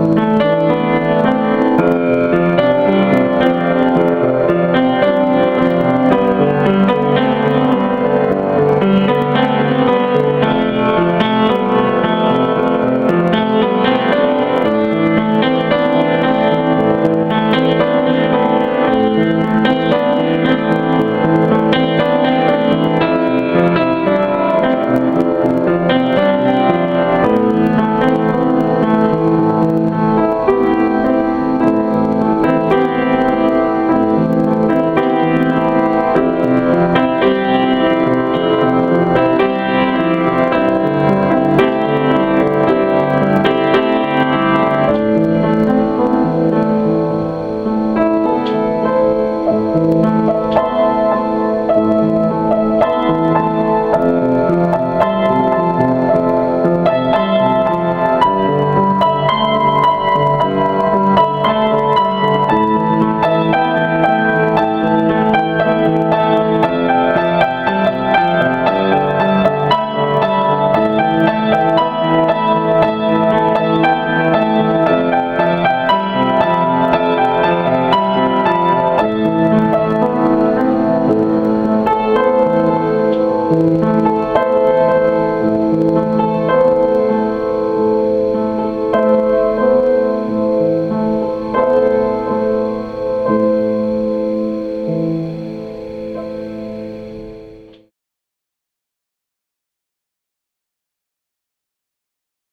Thank Música